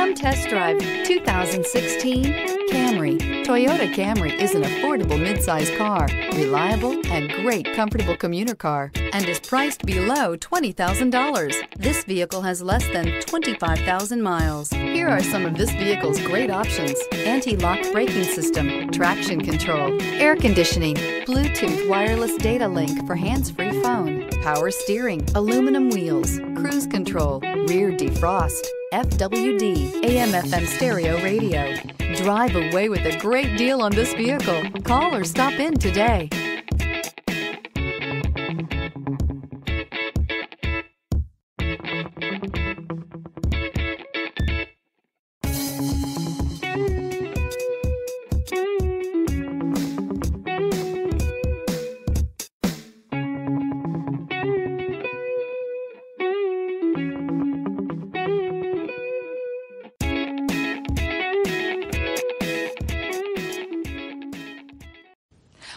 Come test drive 2016 Camry. Toyota Camry is an affordable midsize car, reliable and great comfortable commuter car, and is priced below $20,000. This vehicle has less than 25,000 miles. Here are some of this vehicle's great options. Anti-lock braking system, traction control, air conditioning, Bluetooth wireless data link for hands-free phone, power steering, aluminum wheels, cruise control, rear defrost, FWD, AM FM stereo radio. Drive away with a great deal on this vehicle. Call or stop in today.